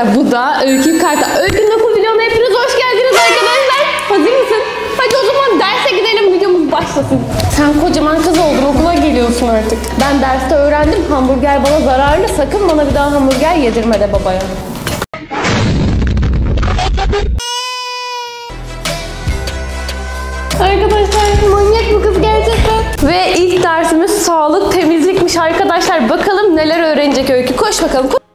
karta. Bu da Öykü karta. Öykü'nün okul videomu hepiniz hoş geldiniz arkadaşlar. Hazır mısın? Hadi o zaman derse gidelim videomuz başlasın. Sen kocaman kız oldun okula geliyorsun artık. Ben derste öğrendim hamburger bana zararlı. Sakın bana bir daha hamburger yedirme de babaya. Arkadaşlar manyak bu kız gerçekten. Ve ilk dersimiz sağlık temizlikmiş arkadaşlar. Bakalım neler öğrenecek Öykü. Koş bakalım. Koş.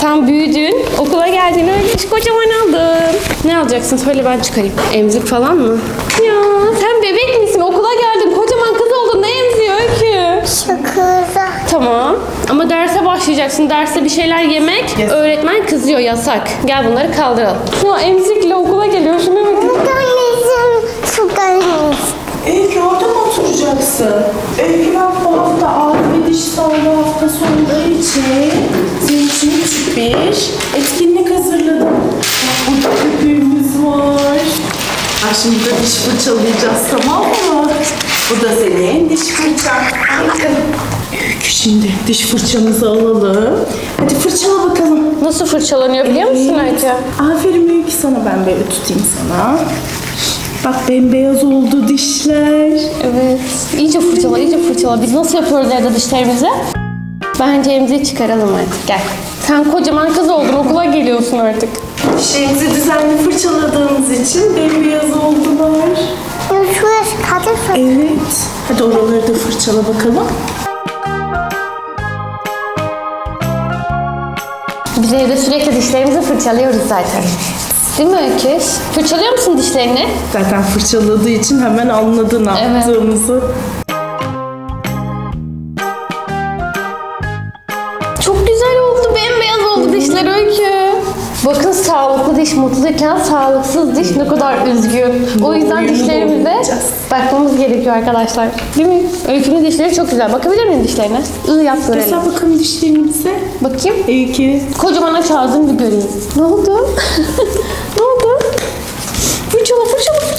Sen büyüdün, okula geldin, öyle iş kocaman aldın. Ne alacaksın? Söyle ben çıkarayım. Emzik falan mı? Ya sen bebek misin? Okula geldin, kocaman kız oldun. Ne emziği Öykü? Şakırda. Tamam. Ama derse başlayacaksın. Derste bir şeyler yemek. Öğretmen kızıyor yasak. Gel bunları kaldıralım. Ya emzikle okula geliyor. Şuna bakın. Dönüşüm su gelmiş. Öykü orada mı oturacaksın? Öykü ben bu hafta diş sağlığı haftası olduğu için senin için küçük bir etkinlik hazırladım. Bak burada köpüğümüz var. Ha şimdi de diş fırçalayacağız tamam mı? Bu da senin diş fırçan. Öykü şimdi diş fırçamızı alalım. Hadi fırçala bakalım. Nasıl fırçalanıyor biliyor musun Öykü? Aferin Öykü sana ben böyle tutayım sana. Bak bembeyaz oldu dişler. Evet. İyice fırçala, iyice fırçala. Biz nasıl yapıyoruz evde dişlerimizi? Bence emziği çıkaralım artık. Gel. Sen kocaman kız oldun. Okula geliyorsun artık. Dişlerinizi düzenli fırçaladığınız için bembeyaz oldular. Şurası su. Evet. Hadi oraları da fırçala bakalım. Biz evde sürekli dişlerimizi fırçalıyoruz zaten. Değil mi Öykü? Fırçalıyor musun dişlerini? Zaten fırçaladığı için hemen anladı ne Evet. yaptığımızı. Çok güzel oldu. Bembeyaz oldu dişler Öykü. Bakın sağlıklı diş mutluyken sağlıksız diş ne kadar üzgün. O yüzden dişlerimize bakmamız gerekiyor arkadaşlar. Değil mi? Öykünün dişleri çok güzel. Bakabilir miyim dişlerine? İyi yap görelim. Mesela bakalım dişlerimize. Bakayım. Öykü. Kocaman aç ağzını bir göreyim. Ne oldu?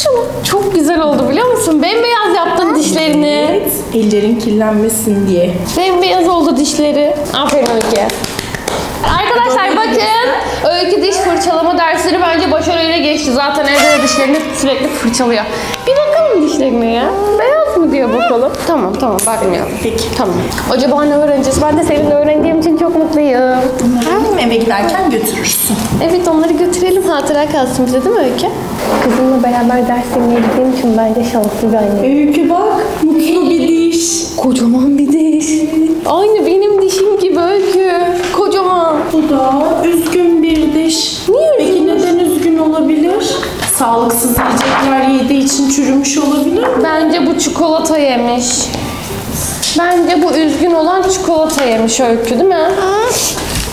fırçala. Çok güzel oldu biliyor musun? Bembeyaz yaptın dişlerini. Ellerin kirlenmesin diye. Bembeyaz oldu dişleri. Aferin Öykü. Arkadaşlar bakın. Öykü diş fırçalama dersleri bence başarıyla geçti. Zaten evde de dişlerini sürekli fırçalıyor. Bir bakalım dişlerine ya. Beyaz diyor bakalım. Tamam tamam bakmayalım. Peki. Tamam. Acaba ne öğreneceğiz? Ben de seninle öğrendiğim için çok mutluyum. Bunları eve giderken götürürsün. Evet onları götürelim hatıra kalsın bize değil mi Öykü? Kızımla beraber ders dinleyebildiğim için bence şanslı bir anne. Öykü bak. Mutlu bir diş. Kocaman bir diş. Aynı benim dişim gibi Öykü. Kocaman. Bu da üzgün bir diş. Niye olabilir? Sağlıksız yiyecekler yediği için çürümüş olabilir mi? Bence bu çikolata yemiş. Bence bu üzgün olan çikolata yemiş Öykü değil mi?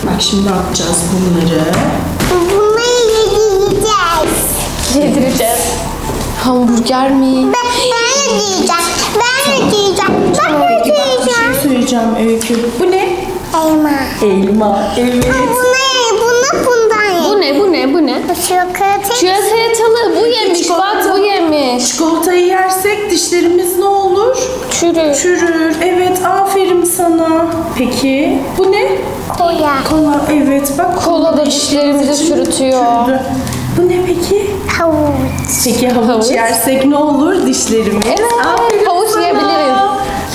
Bak şimdi ne yapacağız bunları? Bunları yiyeceğiz. Yedireceğiz. Hamburger mi? Ben, ben de yiyeceğim. Ben de yiyeceğim. Ben Peki bak bir yiyeceğim. şey söyleyeceğim Öykü. Bu ne? Elma. Elma. Evet. Bu ne? Bunu bundan ye. Bu ne bu ne bu çikolata. Çikolatalı bu yemiş bak bu yemiş. Çikolatayı yersek dişlerimiz ne olur? Çürü. Çürür. Evet aferin sana. Peki bu ne? Kola. Kola. Evet bak. Kola da dişlerimizi çürütüyor. çürüdü. Bu ne peki? Havuç. Peki havuç, Havuç. yersek ne olur dişlerimiz? Evet, Aferin havuç sana. yiyebiliriz.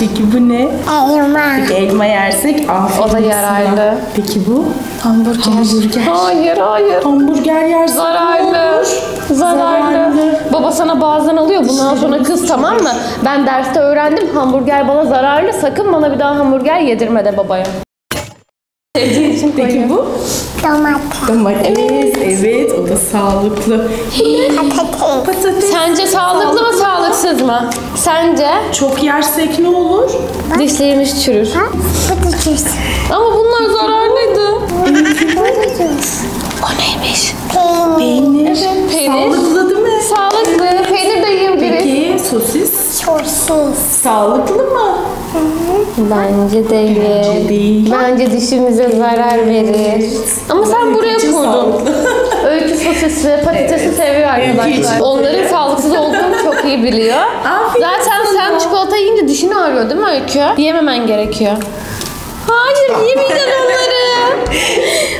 Peki bu ne? Elma. Peki elma yersek aferin O da yararlı. sana. Peki bu? Hamburger. Hamburger. Hayır hayır. Hamburger yersek Zararlı. olur? Zararlı. Zararlı. Baba sana bazen alıyor. Bundan sonra kız tamam mı? Ben derste öğrendim. Hamburger bana zararlı. Sakın bana bir daha hamburger yedirme de babaya. Sevdiğin için Peki bu? Domates. Domates. Evet. o da sağlıklı. Patates. Patates. Sence sağlıklı mı sağlıksız mı? Sence? Çok yersek ne olur? Dişlerimiz çürür. Ha? Patates. Ama bunlar zararlıydı. Patates. O neymiş? Peynir. Peynir. Peynir. Sağlıklı değil mi? Sağlıklı. Peynir de yiyebiliriz. Peki sosis? Sosis. Sağlıklı mı? Bence değil. Bence değil. Bence dişimize zarar verir. Ama sen buraya kurdun. Öykü sosisi, patatesi seviyor arkadaşlar. Onların sağlıksız olduğunu çok iyi biliyor. Zaten sen çikolata yiyince dişin ağrıyor değil mi Öykü? Yememen gerekiyor. Hayır yemeyeceğiz onları.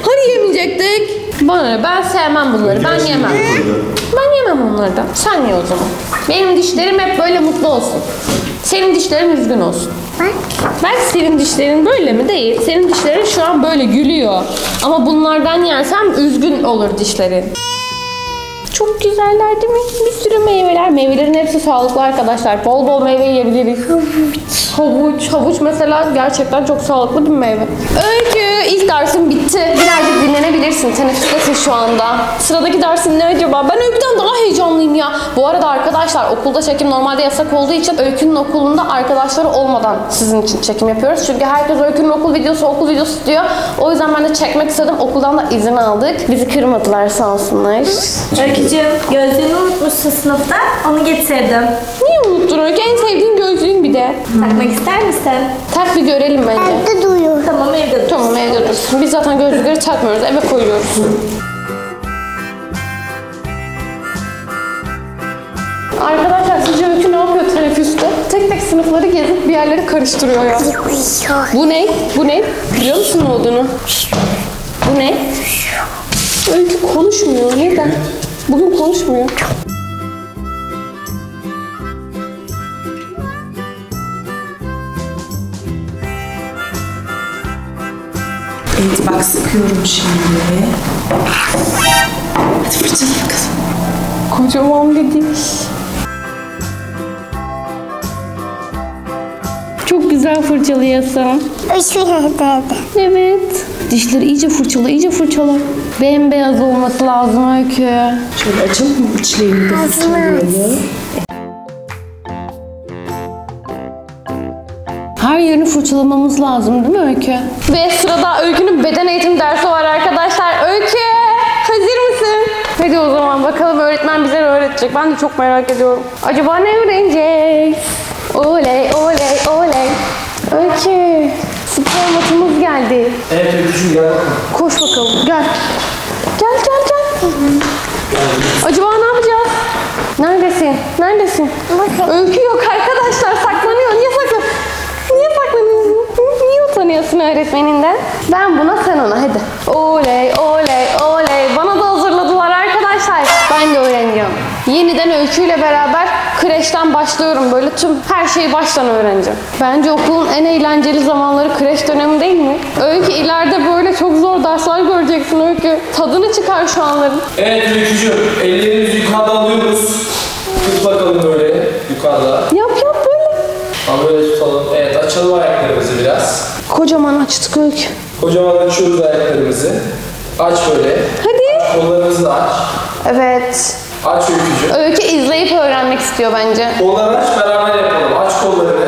Hani yemeyecektik? Bana ne, ben sevmem bunları. Ben yemem. Ben yemem onları da. Sen ye o zaman. Benim dişlerim hep böyle mutlu olsun. Senin dişlerin üzgün olsun. Bak. Belki senin dişlerin böyle mi? Değil. Senin dişlerin şu an böyle gülüyor. Ama bunlardan yersem üzgün olur dişlerin. Çok güzeller değil mi? Bir sürü meyveler. Meyvelerin hepsi sağlıklı arkadaşlar. Bol bol meyve yiyebiliriz. Havuç. Havuç mesela gerçekten çok sağlıklı bir meyve. Öykü ilk dersin bitti. Birazcık dinlenebilirsin. Teneffüstesin şu anda. Sıradaki dersin ne acaba? Ben Öykü'den daha heyecanlıyım ya. Bu arada arkadaşlar okulda çekim normalde yasak olduğu için Öykü'nün okulunda arkadaşları olmadan sizin için çekim yapıyoruz. Çünkü herkes Öykü'nün okul videosu, okul videosu diyor. O yüzden ben de çekmek istedim. Okuldan da izin aldık. Bizi kırmadılar sağ olsunlar. Öykücüğüm gözlüğünü unutmuşsun sınıfta. Onu getirdim. Niye unuttun Öykü? En sevdiğin gözlüğün bir de. Takmak ister misin? Tak bir görelim bence. Evde duyuyor. Tamam evde dur. Tamam evde dursun. Biz zaten gözlükleri takmıyoruz. Eve koyuyoruz. Arkadaşlar sizce Öykü ne yapıyor teneffüste? Tek tek sınıfları gezip bir yerleri karıştırıyor ya. Bu ne? Bu ne? Biliyor musun ne olduğunu? Bu ne? Öykü konuşmuyor. Neden? Bugün konuşmuyor. Sıkıyorum şimdi. Hadi fırçala kızım. Kocaman bir diş. Çok güzel dedi. Evet. Dişleri iyice fırçala, iyice fırçala. Bembeyaz olması lazım Öykü. Şöyle açalım mı içlerini de fırçalayalım. Yerini fırçalamamız lazım değil mi Öykü? Ve sırada Öykü'nün beden eğitim dersi var arkadaşlar. Öykü hazır mısın? Hadi o zaman bakalım öğretmen bize öğretecek. Ben de çok merak ediyorum. Acaba ne öğreneceğiz? Oley oley oley. Öykü spor matımız geldi. Evet öykücüğüm gel bakalım. Koş bakalım gel. Gel gel gel. Acaba ne yapacağız? Neredesin? Neredesin? Öykü yok arkadaşlar saklanıyor. Utanıyorsun öğretmeninden? Ben buna sen ona hadi. Oley oley oley. Bana da hazırladılar arkadaşlar. Ben de öğreneceğim. Yeniden öyküyle beraber kreşten başlıyorum. Böyle tüm her şeyi baştan öğreneceğim. Bence okulun en eğlenceli zamanları kreş dönemi değil mi? Öykü ileride böyle çok zor dersler göreceksin Öykü. Tadını çıkar şu anların. Evet öykücüğüm ellerimizi yukarıda alıyoruz. Tut bakalım böyle yukarıda. Yap yap böyle. Ama böyle tutalım. Evet açalım ayaklarımızı biraz. Kocaman açtık Öykü. Kocaman açıyoruz ayaklarımızı. Aç böyle. Hadi. Kollarımızı da aç. Evet. Aç öykücüğüm. Öykü izleyip öğrenmek istiyor bence. Kollarını aç beraber yapalım. Aç kollarını.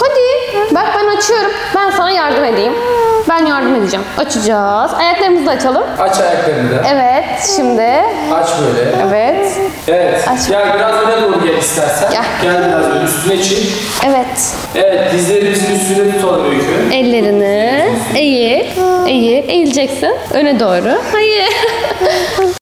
Hadi. Bak ben açıyorum. Ben sana yardım edeyim. Ben yardım edeceğim. Açacağız. Ayaklarımızı da açalım. Aç ayaklarını da. Evet. Şimdi. Aç böyle. Evet. Evet. Aç. Gel biraz öne doğru gel istersen. Gel. Gel biraz öne üstüne çık. Evet. Evet dizlerimizin üstüne tutalım öykü. Ellerini eğil. Eğil. Eğileceksin. Öne doğru. Hayır.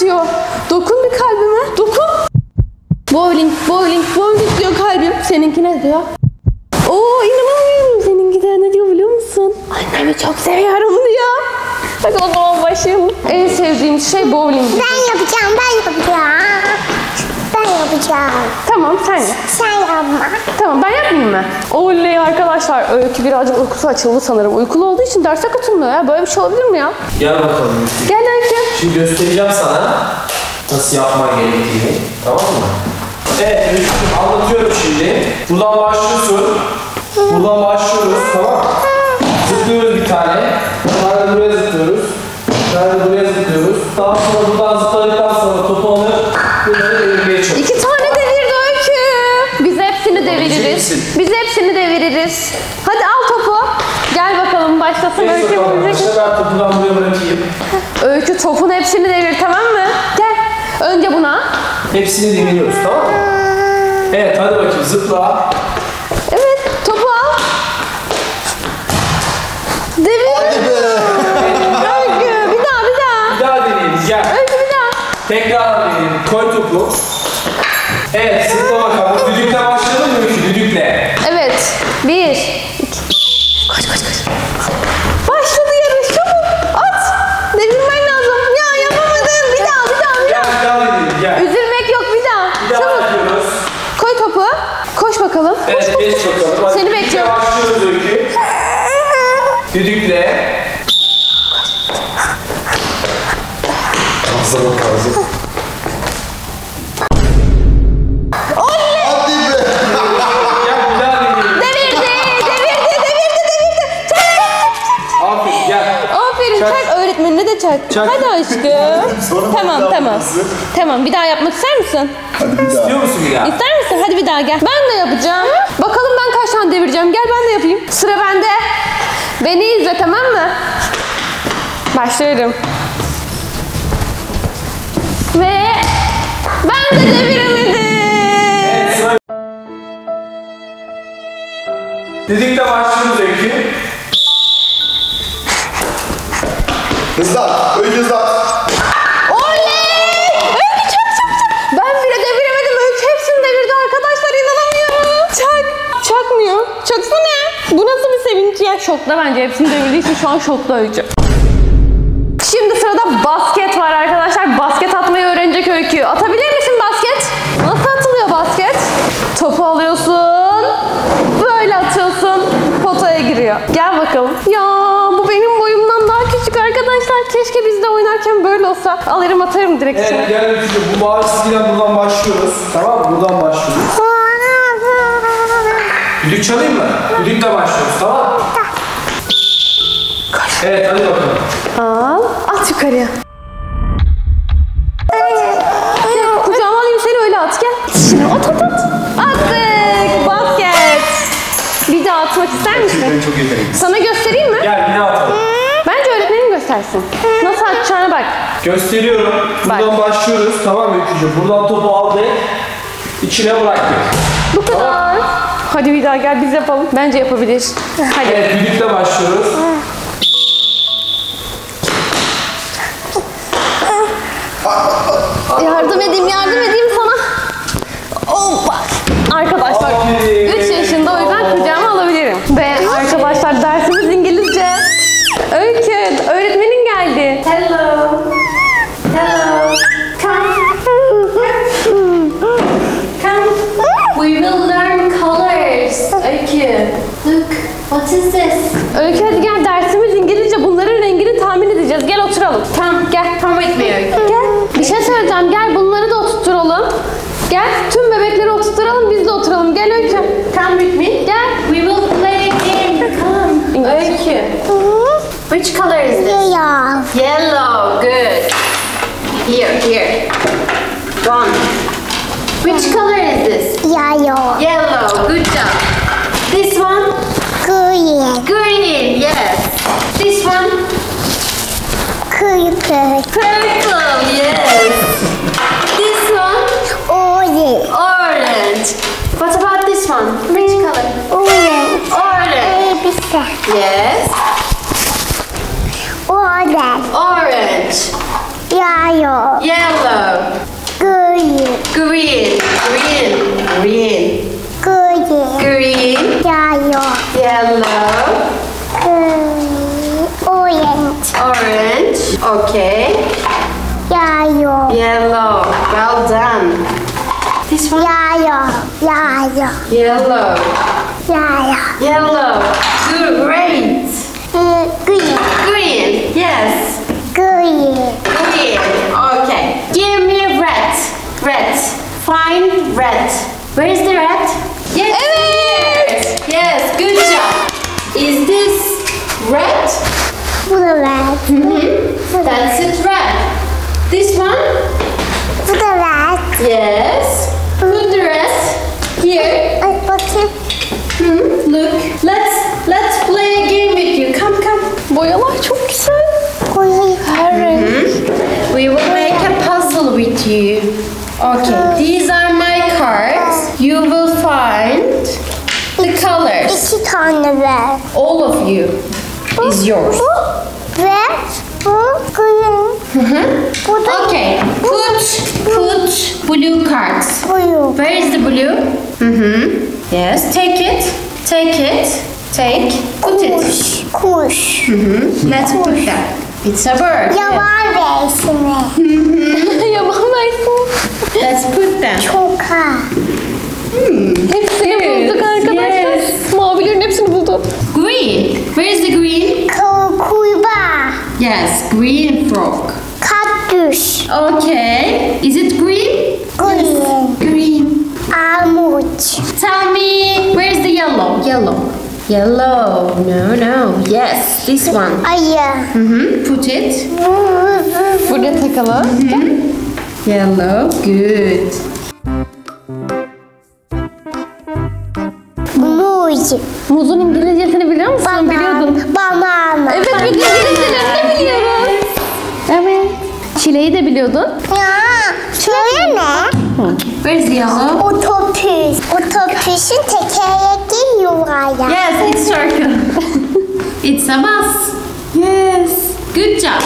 atıyor. Dokun bir kalbime. Dokun. Bowling, bowling, bowling diyor kalbim. Seninki ne diyor? Oo inanamıyorum. Seninki de ne diyor biliyor musun? Annemi çok seviyorum diyor. Hadi o zaman başlayalım. En sevdiğim şey bowling. Ben yapacağım, ben yapacağım. Yapacağım. Tamam sen yap. Sen yapma. Tamam ben yapmayayım mı? Oley arkadaşlar. Öykü birazcık uykusu açıldı sanırım. Uykulu olduğu için derse katılmıyor ya. Böyle bir şey olabilir mi ya? Gel bakalım öykü. Gel Öykü. Şimdi göstereceğim sana nasıl yapman gerektiğini. Tamam mı? Evet, Öykücüğüm anlatıyorum şimdi. Buradan başlıyorsun. Buradan başlıyoruz, tamam mı? Aşağı topunu buraya bırakayım. Öykü topun hepsini devir tamam mı? Gel. Önce buna. Hepsini dinliyoruz tamam mı? Evet hadi bakayım zıpla. Evet topu al. Devir. Hadi be. Öykü bir daha bir daha. Bir daha deneyelim gel. Öykü bir daha. Tekrar deneyelim. Koy topu. Evet zıpla bakalım. Düdükle başlayalım mı Öykü? Düdükle. Evet. Bir. Çak. Hadi aşkım. Sonra tamam tamam. Tamam bir daha yapmak ister misin? Hadi bir daha. İstiyor musun bir daha? İster misin? Hadi bir daha gel. Ben de yapacağım. Bakalım ben kaç tane devireceğim. Gel ben de yapayım. Sıra bende. Beni izle tamam mı? Başlıyorum. Ve ben de deviremedim. Evet, sıra- Düdükle başlıyoruz Öykü. Hızlan. Hızlan. Öykü çak. Ben bile deviremedim. Öykü hepsini devirdi arkadaşlar. inanamıyorum. Çak. Çakmıyor. Çaksana. Bu nasıl bir sevinç ya? Şokta bence. Hepsini devirdiği için şu an şokta Öykü. Şimdi sırada basket var arkadaşlar. Basket atmayı öğrenecek Öykü. Atabilir misin basket? Nasıl atılıyor basket? Topu alıyorsun. Böyle atıyorsun. Potaya giriyor. Gel bakalım. Ya biz de oynarken böyle olsa. Alırım atarım direkt içine. Evet gel Öykücüğüm. Bu mavi çizgiden buradan başlıyoruz. Tamam mı? Buradan başlıyoruz. Düdük çalayım mı? Düdükle başlıyoruz tamam mı? Evet hadi bakalım. Al. At yukarıya. Gel, kucağıma alayım seni öyle at gel. Şimdi at at at. Attık. Basket. Bir daha atmak ister misin? Çok yetenekli. Sana göstereyim mi? Gel bir daha atalım. Bence öğretmenin göstersin. Atacağına bak. Gösteriyorum. Buradan başlıyoruz. Tamam mı Öykücüğüm? Buradan topu aldık. İçine bıraktık. Bu kadar. Hadi bir daha gel biz yapalım. Bence yapabilir. Hadi. Evet düdükle başlıyoruz. Yardım edeyim, yardım edeyim sana. Hoppa. Arkadaşlar Aferin. Yellow. Good. Here, here. Gone. Which color is this? Yo. Yellow. Good job. This one? Green. Green. Yes. This one? Kırkır. Purple. Yes. This one? Orange. Orange. What about this one? Which color? Orange. Orange. Yes. Orange. Orange. Yo. Yellow. Green. Green. Green. Green. Green. Green. Yo. Yellow. Green. Orange. Orange. Okay. Yo. Yellow. Well done. This one? Ya yo. Ya yo. Yellow. Ya yo. Yellow. Good. Great. Uh, Green. Green. Yes. Green. Green. Okay. Give me red. Red. Find red. Where is the rat? Yes. Evet. Yes. Good job. Is this red? Bu da red. Mm-hmm. That's it. Red. This one? Bu da red. Yes. Put the rest here. Ay bakayım. Hmm, Look. Let's let's play a game with you. Come, come. Boyalar çok güzel. Koyayım. Her renk. We will make a puzzle with you. Okay. These are tane ver. All of you is yours. Bu ve Bu green. Bu da Okay. Put put blue cards. blue. Where is the blue? Mm-hmm. Yes. Take it. Take it. Take. Put it. Kuş. Kuş. Mm-hmm. Let's put that. It's a bird. Yaban resmi. Yaban versin. Let's put them. Çok ha. Hepsini bulduk arkadaşlar. Yes. Green. Where is the green? Kurbağa. Yes. Green frog. Kaktüs. Okay. Is it green? Green. Green. Armut. Tell me, where's the yellow? Yellow. Yellow. No, no. Yes, this one. Ayı. Mm-hmm. Put it. Buraya takalım. Yellow. Good. Muz. Muzun İngilizcesini biliyor musun? Biliyordun. Banana. Evet bütün İngilizcelerini biliyoruz. Evet. Çileği de biliyordun. Ya, şöyle ne? Where's the yellow? Otobüs. Otobüsün tekerlekli yuvarlak. Yes, it's circle. it's a bus. Yes. Good job.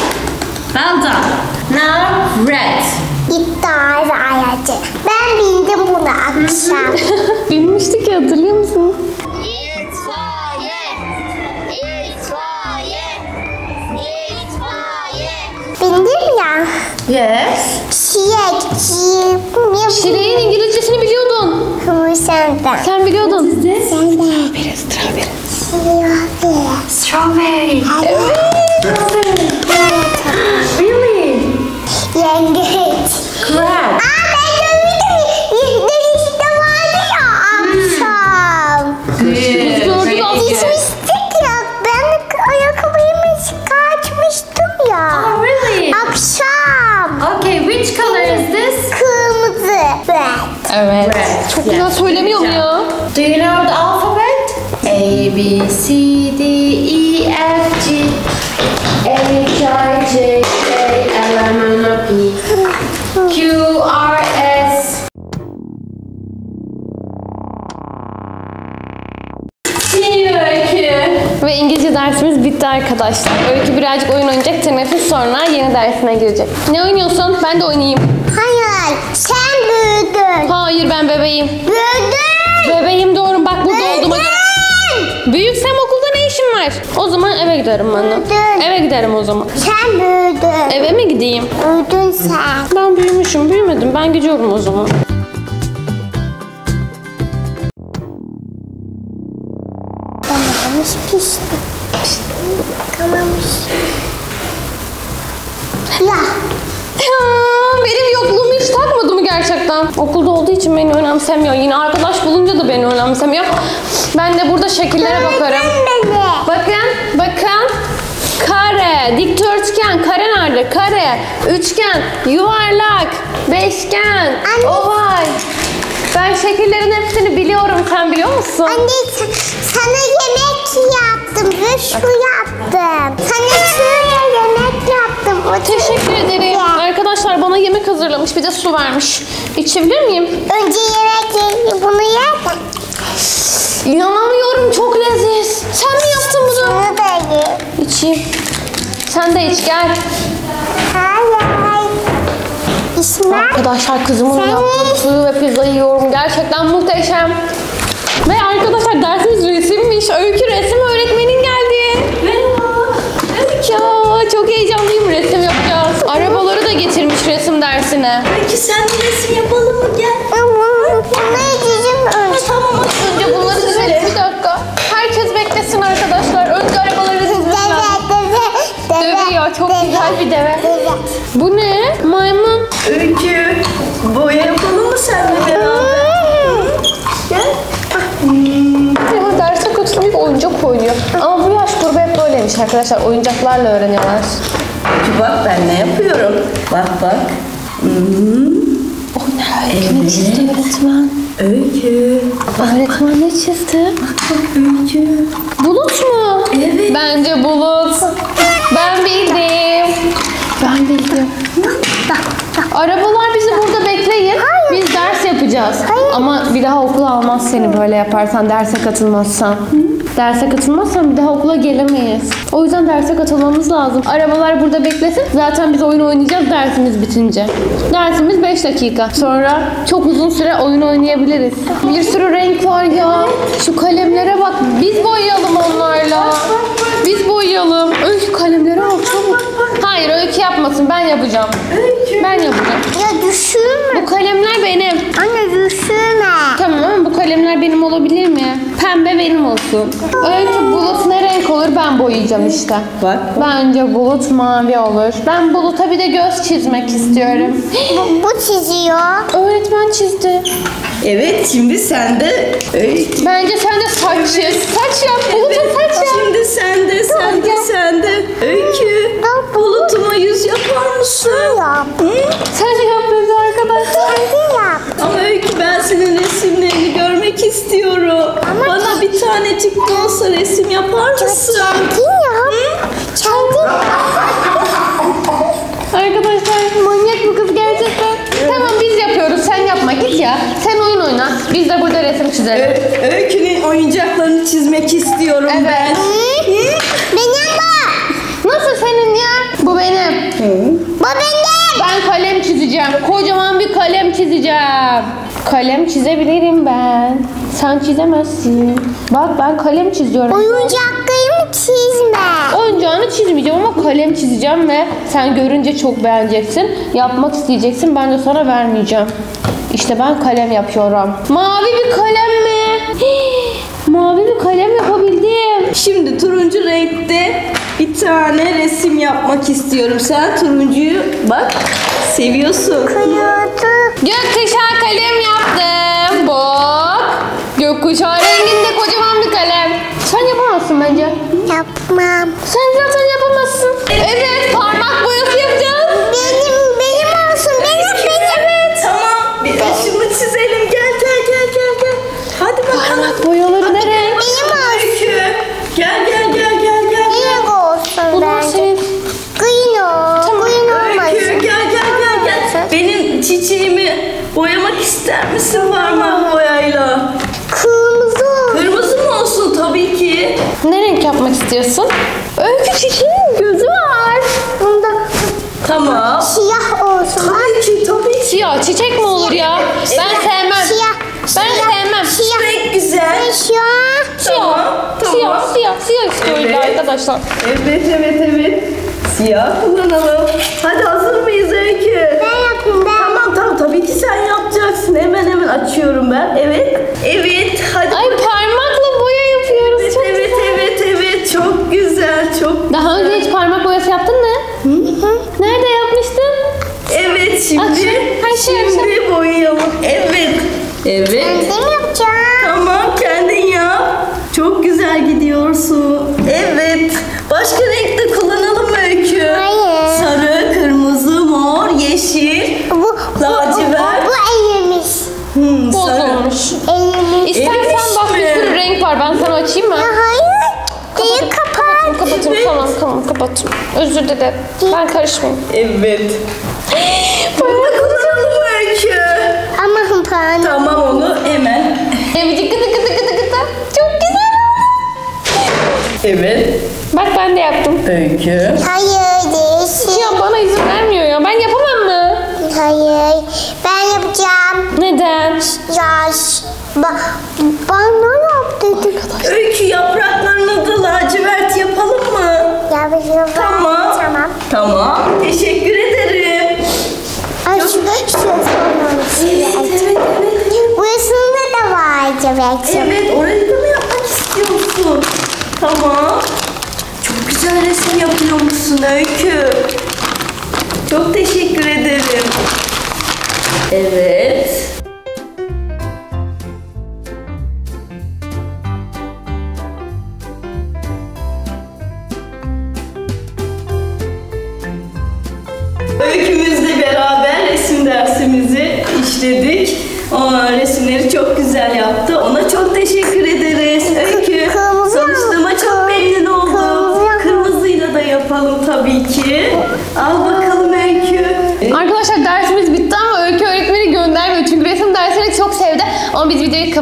Well done. Now red. İddia aracı. Ben bildim bunu akşam. Bilmiştik ya hatırlıyor musun? Yes. Çilek. Çilek. Çileğin İngilizcesini biliyordun. Kıvırsandan. Sen biliyordun. Sen de. Biraz strawberry. Strawberry. Strawberry. Evet. Really? Yengeç. Crab. Çok güzel söylemiyor mu ya? Do you know the alphabet? A, B, C, D, E, F, G, H, I, J, K, L, M, N, O, P, Q, R, S, T, Öykü. Ve İngilizce dersimiz bitti arkadaşlar. Öykü birazcık oyun oynayacak. Teneffüs sonra yeni dersine girecek. Ne oynuyorsun? Ben de oynayayım. Hayır. Sen büyüdün. Hayır ben bebeğim. Büyüdün. Bebeğim doğru bak burada olduğuma göre. Büyüdün. Büyüksem okulda ne işim var? O zaman eve giderim ben de. Büyüdün. Eve giderim o zaman. Sen büyüdün. Eve mi gideyim? Büyüdün sen. Ben büyümüşüm, büyümedim. Ben gidiyorum o zaman. Kamamış pişti. Kamamış. Ya. Benim yokluğumu hiç takmadı mı gerçekten? Okulda olduğu için beni önemsemiyor. Yine arkadaş bulunca da beni önemsemiyor. Ben de burada şekillere bakarım. Bakın, bakın. Kare, dikdörtgen, kare nerede? Kare, üçgen, yuvarlak, beşgen, Anne. oval. Ben şekillerin hepsini biliyorum. Sen biliyor musun? Anne sa- sana yemek yaptım. Ve şu yaptım. Sana. O Teşekkür ederim. Arkadaşlar bana yemek hazırlamış. Bir de su vermiş. İçebilir miyim? Önce yemek ye, bunu ye. İnanamıyorum. Çok leziz. Sen mi yaptın bunu? Bunu da ye. İçeyim. Sen de iç gel. Hayır. İsmail. Arkadaşlar kızımın Sen- yaptığı suyu ve pizzayı yiyorum. Gerçekten muhteşem. Ve arkadaşlar dersimiz resimmiş. Öykü resim öğretmenin geldi. Resim yapacağız. Arabaları da getirmiş resim dersine. Peki sen de resim yapalım mı? Gel. Tamam önce bunları dizelim. Bir dakika. Herkes beklesin arkadaşlar. Önce arabaları dizmemiz Deve, ya çok deve, güzel bir deve. Deve. Bu ne? Maymun. Öykü. Boya yapalım mı seninle beraber? Gel. Ya derse katılmayıp oyuncak oynuyor. Ama bu yaş grubu hep böyleymiş arkadaşlar. Oyuncaklarla öğreniyorlar. Öykü bak ben ne yapıyorum. Bak bak. Hmm. Ne çizdi öğretmen? Öykü. Öğretmen ne çizdi? Öykü. Bulut mu? Evet. Bence bulut. Ben bildim. Ben bildim. Arabalar bizi burada bekleyin. Biz ders yapacağız. Ama bir daha okula almaz seni böyle yaparsan, derse katılmazsan. Derse katılmazsan bir daha okula gelemeyiz. O yüzden derse katılmamız lazım. Arabalar burada beklesin. Zaten biz oyun oynayacağız dersimiz bitince. Dersimiz 5 dakika. Sonra çok uzun süre oyun oynayabiliriz. Bir sürü renk var ya. Şu kalemlere bak. Biz boyayalım onlarla. Biz boyayalım. Öykü kalemlere bak çabuk. Hayır öykü yapmasın. Ben yapacağım. Ben yapacağım. Ya düşürme. Bu kalemler benim. Anne düşürme. Tamam ama bu kalemler benim olabilir mi? Pembe benim olsun. Öykü bulut ne renk olur ben boyayacağım işte. Bak. Bence bulut mavi olur. Ben buluta bir de göz çizmek istiyorum. Bu, bu çiziyor. Öğretmen çizdi. Evet şimdi sen de Öykü. Bence sen de saç çiz. Resim yapar mısın? Kendin yap. Kendin Arkadaşlar manyak bu kız gerçekten. Tamam biz yapıyoruz. Sen yapma git ya. Sen oyun oyna. Biz de burada resim çizelim. Ö- Öykü'nün oyuncaklarını çizmek istiyorum Evet. ben. Benim bu. Nasıl senin ya? Bu benim. Bu benim. Ben kalem çizeceğim. Kocaman bir kalem çizeceğim. Kalem çizebilirim ben. Sen çizemezsin. Bak ben kalem çiziyorum. Oyuncaklarımı çizme. Oyuncağını çizmeyeceğim ama kalem çizeceğim ve sen görünce çok beğeneceksin. Yapmak isteyeceksin. Ben de sana vermeyeceğim. İşte ben kalem yapıyorum. Mavi bir kalem mi? Hii, Mavi bir kalem yapabildim. Şimdi turuncu renkte bir tane resim yapmak istiyorum. Sen turuncuyu bak seviyorsun. Kıyıldı. Gökkuşağı kalem yaptım. Bak. Gökkuşağı renginde bir kalem. Sen yapamazsın bence. Yapmam. Sen zaten yapamazsın. Evet parmak boyası yapacağız. Benim, benim olsun. Benim, benim. Tamam bir şunu çizelim. Gel gel gel gel gel. Hadi bakalım. Parmak boyaları ne renk? Benim olsun. Gel gel gel gel gel. Benim olsun Bunlar bence. senin. Green ol. Green Öykü olmasın. gel gel gel gel. Benim çiçeğimi boyamak ister misin parmak Ne renk yapmak istiyorsun? Öykü çiçeğin gözü var. Bunda Tamam. siyah olsun. Tabii ki tabii ki. Siyah çiçek mi olur ya? Ben sevmem. Siyah. Ben siyah, sevmem. Siyah. Renk güzel. Siyah. Tamam. Tamam. Siyah, siyah, siyah istiyoruz Evet. arkadaşlar. Evet evet evet. Siyah kullanalım. Hadi hazır mıyız Öykü? Ben yapayım ben. Tamam tamam tabii ki sen yapacaksın. Hemen hemen açıyorum ben. Evet. Evet hadi. Ay parmakla çok güzel çok Daha önce hiç parmak boyası yaptın mı? Nerede yapmıştın? Evet şimdi her şey şimdi boyayalım. Evet. Evet. Kendim yapacağım. Tamam kendin yap. Çok güzel gidiyorsun. Tamam kapatın. Özür dilerim. Ben karışmayayım. Evet. Kullanalım mı Öykü? Ama pardon. Tamam onu hemen. Evet gıdı gıdı gıdı gıdı. Çok güzel. Evet. Bak ben de yaptım. Öykü. Hayır değilsin. Ya bana izin vermiyor ya. Ben yapamam mı? Hayır. Ben yapacağım. Neden? Ya ş- ba, bana yap dedim. Öykü yapraklarını da lacivert Tamam. Tamam. Tamam. Teşekkür ederim. Ay şu, şu sonunu Burasında da var belki. Evet, orayı da mı yapmak istiyorsun? Tamam. Çok güzel resim yapıyormuşsun Öykü. Çok teşekkür ederim. Evet. Resimleri çok güzel yaptı. Ona çok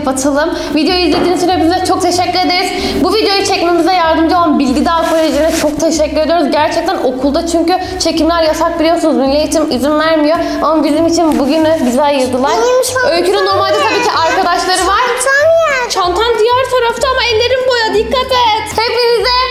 kapatalım. Videoyu izlediğiniz için hepinize çok teşekkür ederiz. Bu videoyu çekmemize yardımcı olan Bilgi Dağ Koleji'ne çok teşekkür ediyoruz. Gerçekten okulda çünkü çekimler yasak biliyorsunuz. Milli Eğitim izin vermiyor. Ama bizim için bugünü bize ayırdılar. Öykü'nün normalde tabii ki arkadaşları var. Çantam yer. Çantan diğer tarafta ama ellerin boya dikkat et. Hepinize